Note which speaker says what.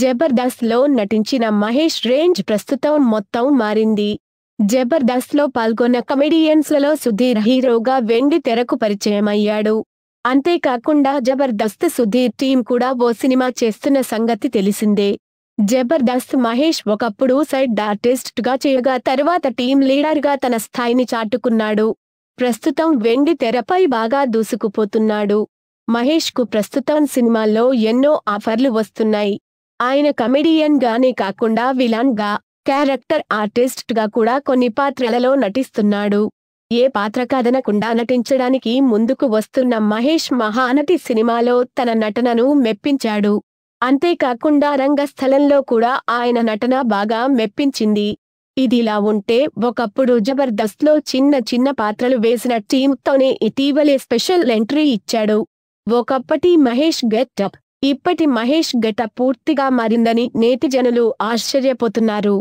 Speaker 1: జబర్దస్త్లో నటించిన మహేష్ రేంజ్ ప్రస్తుతం మొత్తం మారింది. జబర్దస్త్లో పాల్గొన్న కమెడియన్స్లలో సుధీర్ హీరోగా వెండి తెరకు పరిచయమయ్యాడు. అంతేకాకుండా జబర్దస్త్ సుధీర్ టీం కూడా ఓ సినిమా చేస్తున్న సంగతి తెలిసిందే. జబర్దస్త్ మహేష్ ఒకప్పుడు సైడ్ ఆర్టిస్ట్గా చేయగా తర్వాత టీం లీడర్గా తన స్థాయిని చాటుకున్నాడు. ప్రస్తుతం వెండి తెరపై బాగా దూసుకుపోతున్నాడు. మహేష్కు ప్రస్తుతం సినిమాల్లో ఎన్నో ఆఫర్లు వస్తున్నాయి. ఆయన కమెడియన్ గానే కాకుండా విలన్గా క్యారెక్టర్ ఆర్టిస్ట్గా కూడా కొన్ని పాత్రలలో నటిస్తున్నాడు. ఏ పాత్ర కదనకుండా నటించడానికి ముందుకు వస్తున్న మహేష్ మహానటి సినిమాలో తన నటనను మెప్పించాడు. అంతేకాకుండా రంగస్థలంలో కూడా ఆయన నటన బాగా మెప్పించింది. ఇదిలా ఉంటే ఒకప్పుడు జబర్దస్త్లో చిన్న చిన్న పాత్రలు వేసిన టీంతోనే ఇటీవలే స్పెషల్ ఎంట్రీ ఇచ్చాడు. ఒకప్పటి మహేష్ గెటప్ ఇప్పటి మహేష్ గట పూర్తిగా మారిందని నేటిజనులు ఆశ్చర్యపోతున్నారు.